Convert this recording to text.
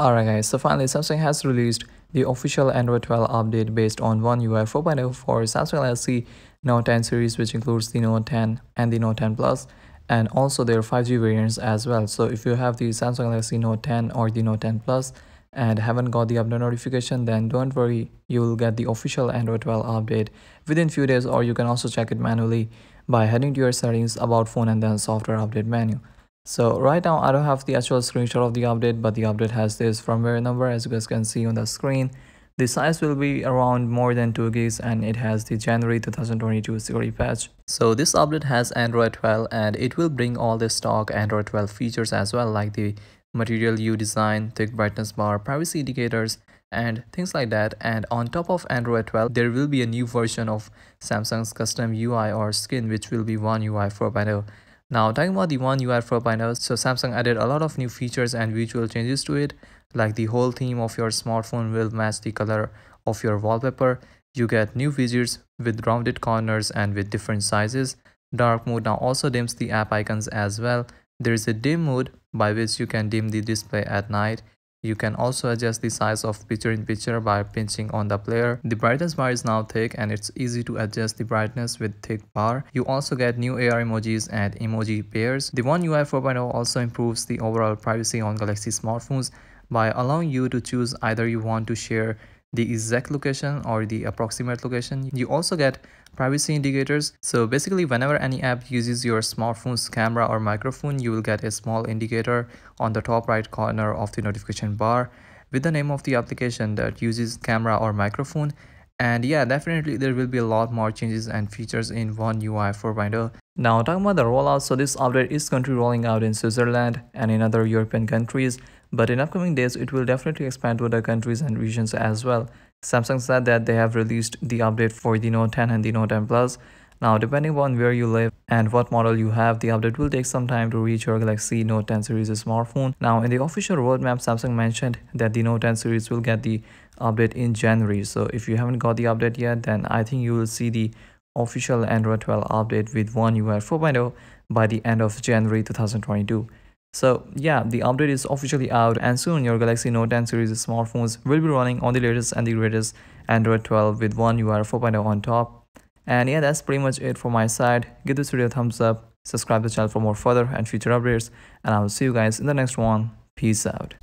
Alright guys, so finally Samsung has released the official Android 12 update based on One UI 4.0 for Samsung Galaxy Note 10 series which includes the Note 10 and the Note 10 Plus and also their 5G variants as well. So if you have the Samsung Galaxy Note 10 or the Note 10 Plus and haven't got the update notification then don't worry you will get the official Android 12 update within few days or you can also check it manually by heading to your settings about phone and then software update menu. So right now I don't have the actual screenshot of the update but the update has this firmware number as you guys can see on the screen. The size will be around more than 2 gigs and it has the January 2022 security patch. So this update has Android 12 and it will bring all the stock Android 12 features as well like the Material You design, thick brightness bar, privacy indicators and things like that and on top of android 12 there will be a new version of samsung's custom ui or skin which will be one ui 4.0 now talking about the One UI 4.0, so Samsung added a lot of new features and visual changes to it, like the whole theme of your smartphone will match the color of your wallpaper. You get new widgets with rounded corners and with different sizes. Dark mode now also dims the app icons as well. There is a dim mode by which you can dim the display at night. You can also adjust the size of picture-in-picture by pinching on the player. The brightness bar is now thick and it's easy to adjust the brightness with thick bar. You also get new AR emojis and emoji pairs. The One UI 4.0 also improves the overall privacy on Galaxy smartphones by allowing you to choose either you want to share the exact location or the approximate location. You also get privacy indicators. So basically whenever any app uses your smartphone's camera or microphone, you will get a small indicator on the top right corner of the notification bar with the name of the application that uses camera or microphone. And yeah, definitely there will be a lot more changes and features in One UI 4.0. Now talking about the rollout, so this update is currently rolling out in Switzerland and in other European countries but in upcoming days it will definitely expand to other countries and regions as well. Samsung said that they have released the update for the Note 10 and the Note 10 Plus. Now, depending on where you live and what model you have, the update will take some time to reach your Galaxy Note 10 series smartphone. Now, in the official roadmap, Samsung mentioned that the Note 10 series will get the update in January. So, if you haven't got the update yet, then I think you will see the official Android 12 update with One UI 4.0 by the end of January 2022. So yeah, the update is officially out and soon your Galaxy Note 10 series smartphones will be running on the latest and the greatest Android 12 with One UI 4.0 on top. And yeah, that's pretty much it from my side. Give this video a thumbs up, subscribe to the channel for more further and future updates, and I will see you guys in the next one. Peace out.